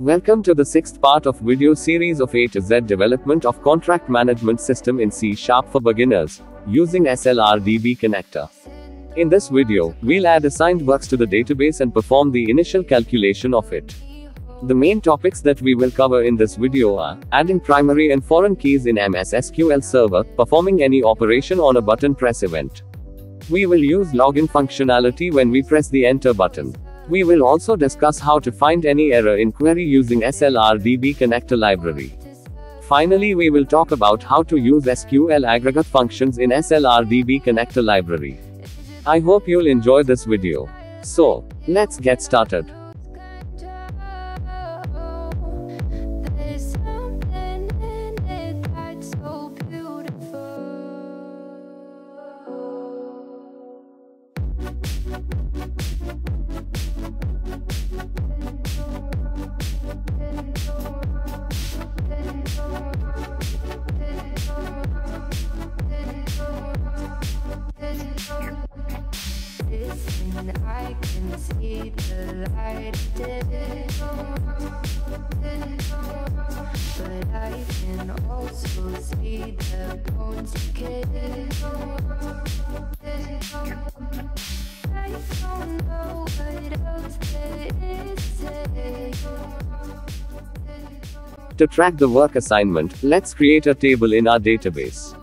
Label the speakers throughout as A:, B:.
A: Welcome to the sixth part of video series of A to Z development of contract management system in C Sharp for beginners, using SLRDB connector. In this video, we'll add assigned works to the database and perform the initial calculation of it. The main topics that we will cover in this video are adding primary and foreign keys in MS SQL Server, performing any operation on a button press event. We will use login functionality when we press the enter button. We will also discuss how to find any error in query using SLRDB connector library. Finally, we will talk about how to use SQL aggregate functions in SLRDB connector library. I hope you'll enjoy this video. So, let's get started.
B: To
A: track the work assignment, let's create a table in our database.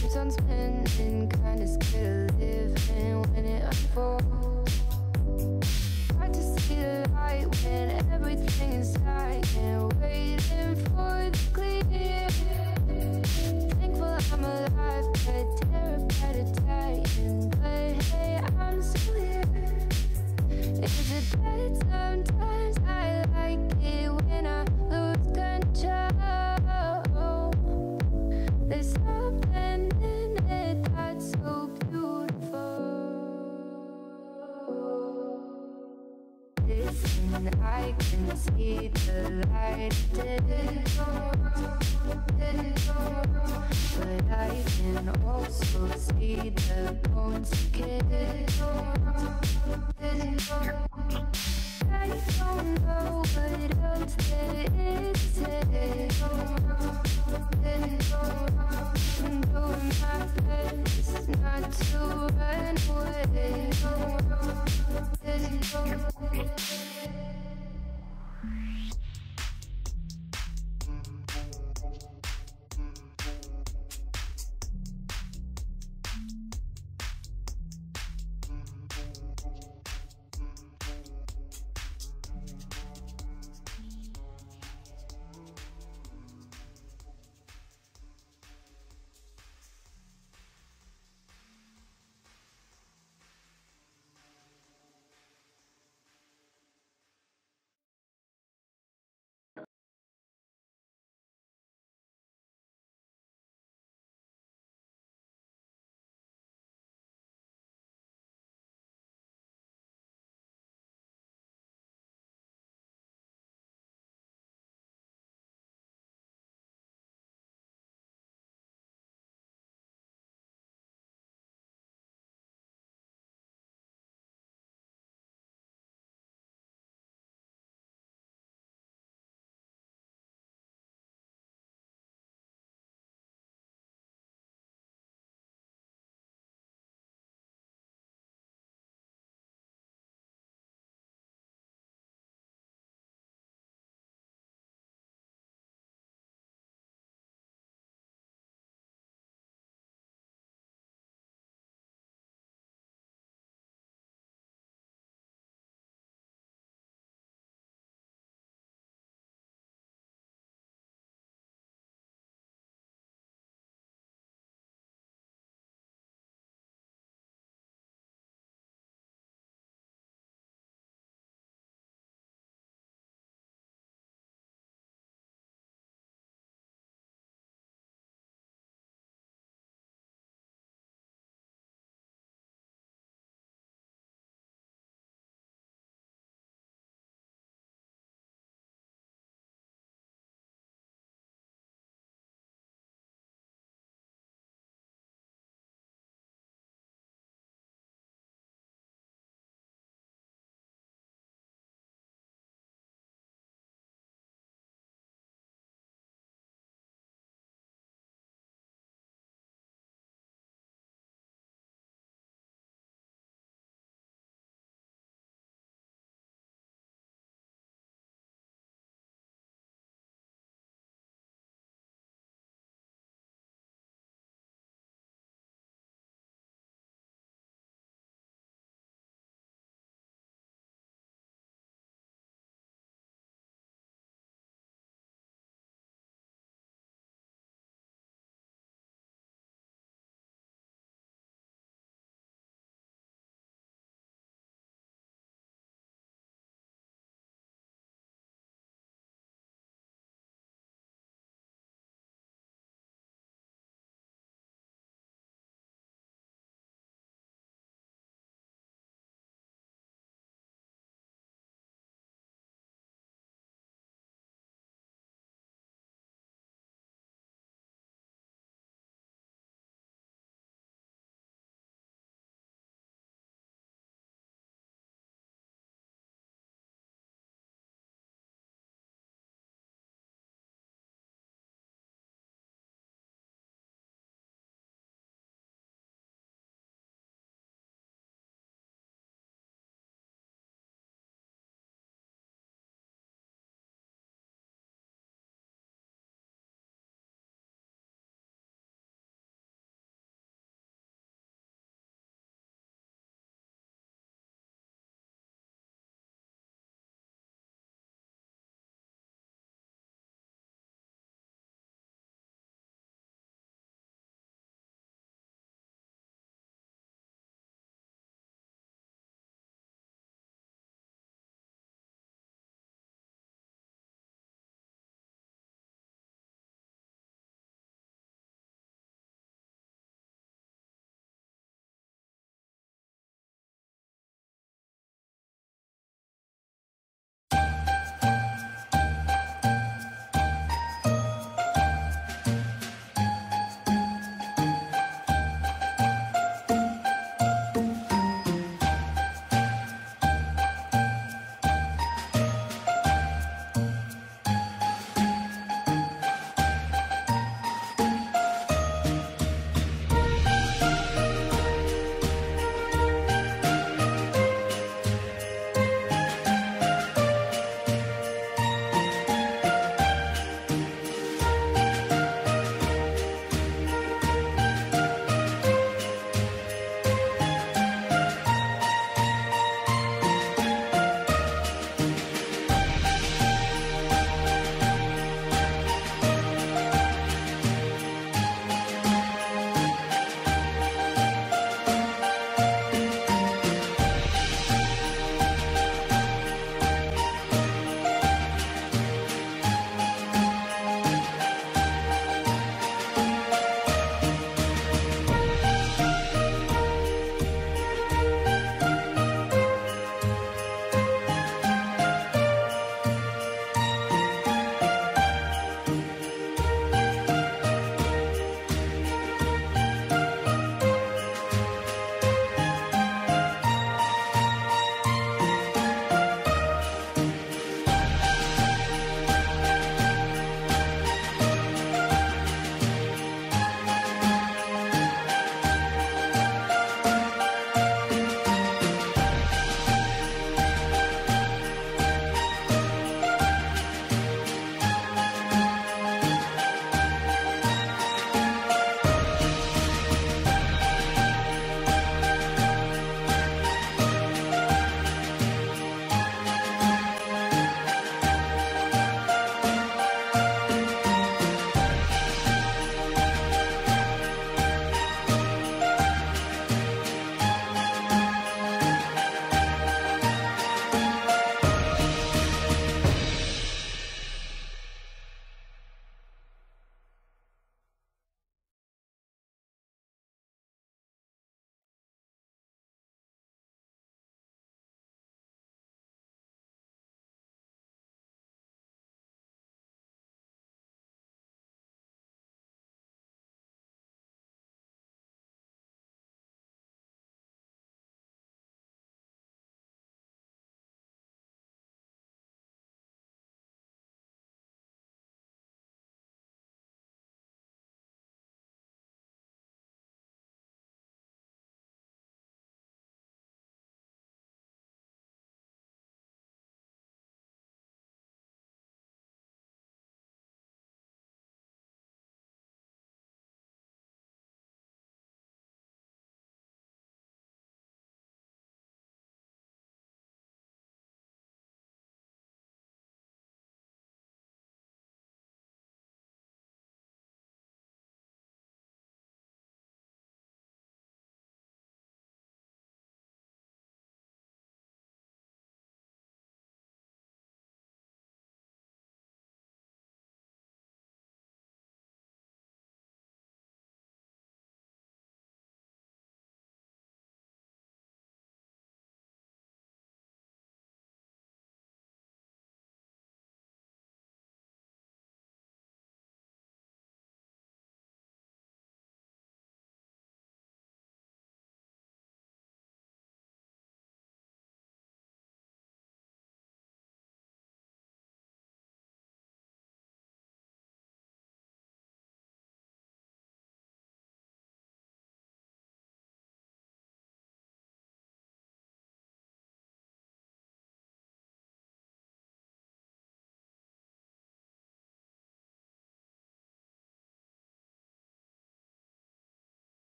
B: Keeps on spinning, kinda scared of living when it unfolds. Hard to see the light when everything is dying, waiting for the clear. Thankful I'm alive, but terrified of dying. But hey, I'm still here. Is it bad sometimes? I like it when I lose control. There's something not to run away.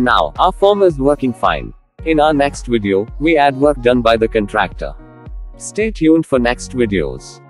A: Now, our firm is working fine. In our next video, we add work done by the contractor. Stay tuned for next videos.